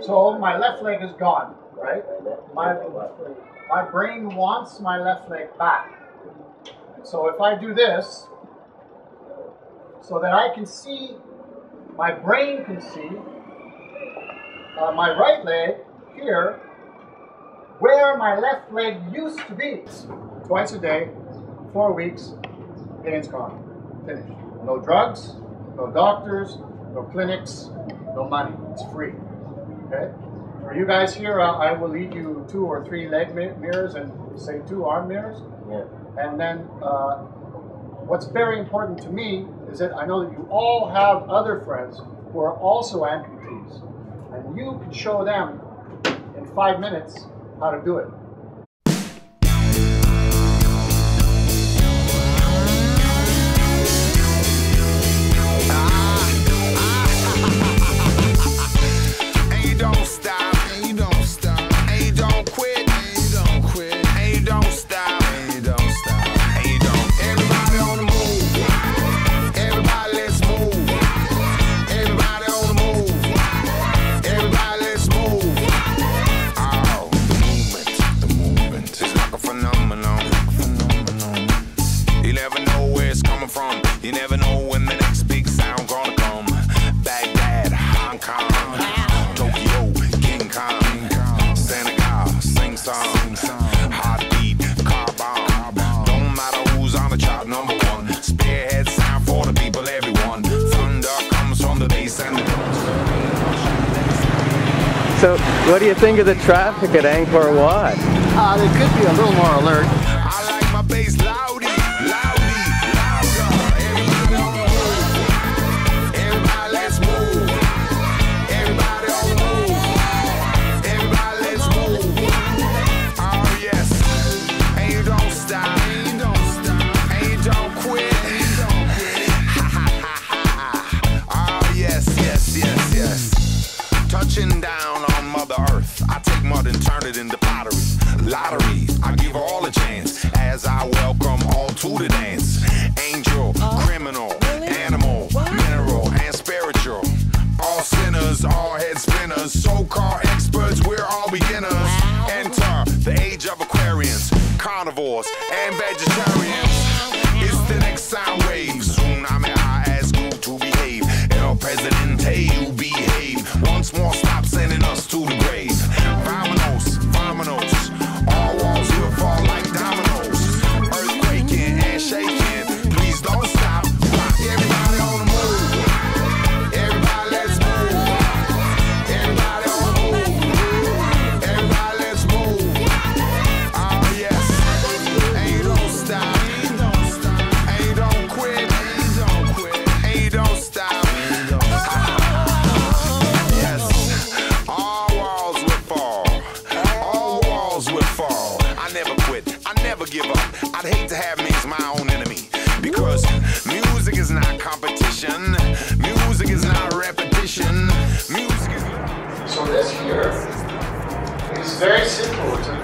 So my left leg is gone, right? My, my brain wants my left leg back. So if I do this, so that I can see, my brain can see uh, my right leg here, where my left leg used to be. Twice a day, four weeks, pain's gone. Finished. No drugs, no doctors, no clinics, no money. It's free. Okay? For you guys here, uh, I will lead you two or three leg mi- mirrors and say two arm mirrors. Yeah. And then uh, what's very important to me is that I know that you all have other friends who are also amputees. And you can show them in five minutes how to do it. What do you think of the traffic at Angkor Wat? Uh, they could be a little more alert. I like my bass loudy, loudy, louder. Everybody on the move. Everybody let's move. Everybody on the move. Everybody let's move. Oh yes. And you don't stop. And you don't stop. And you don't quit. And you don't quit. Ha ha ha ha. Oh yes, yes, yes, yes. Touching down and turn it into pottery. Lottery, I give her all a chance as I welcome all to the dance.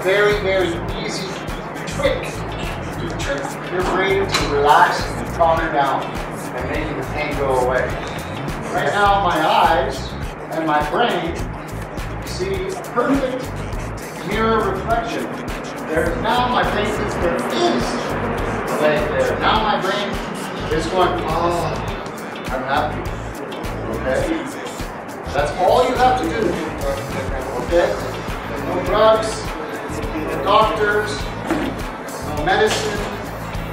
Very, very easy trick to trick your brain to relax and calming down and making the pain go away. Right now, my eyes and my brain see a perfect mirror reflection. There's now my brain thinks there is a leg there. Now my brain is going, oh, I'm happy. Okay? That's all you have to do. Okay? No drugs, doctors, no medicine,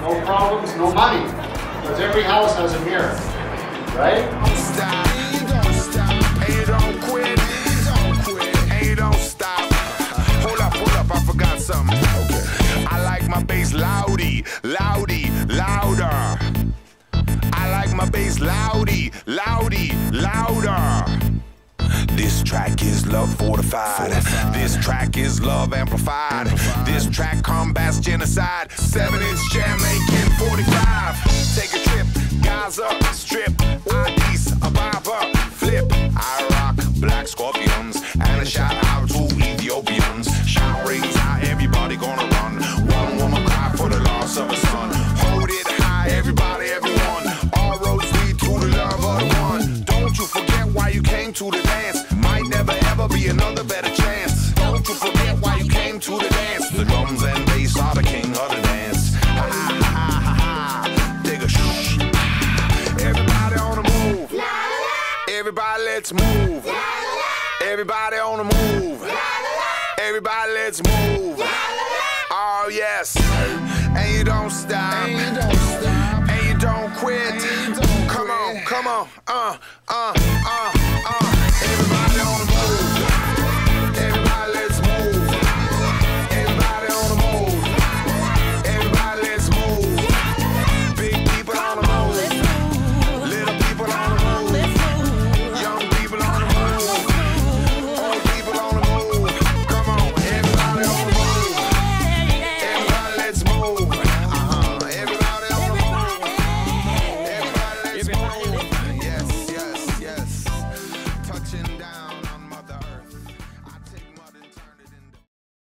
no problems, no money. Because every house has a mirror. Right? Track is love fortified. This track is love amplified. This track combats genocide. Seven inch jam making 45. Take a trip, Gaza, strip, on the move. Everybody, let's move. Oh yes, and you don't stop. And you don't stop. And you don't quit. Come on, come on, uh, uh, uh.